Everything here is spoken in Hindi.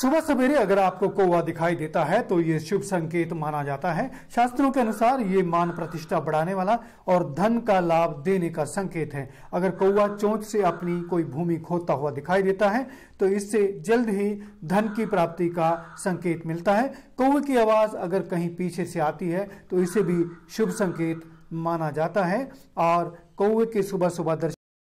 सुबह सवेरे अगर आपको कौवा दिखाई देता है तो ये शुभ संकेत माना जाता है। शास्त्रों के अनुसार ये मान प्रतिष्ठा बढ़ाने वाला और धन का लाभ देने का संकेत है। अगर कौवा चोंच से अपनी कोई भूमि खोदता हुआ दिखाई देता है तो इससे जल्द ही धन की प्राप्ति का संकेत मिलता है। कौवे की आवाज़ अगर कहीं पीछे से आती है तो इसे भी शुभ संकेत माना जाता है। और कौवे के सुबह सुबह दर्शन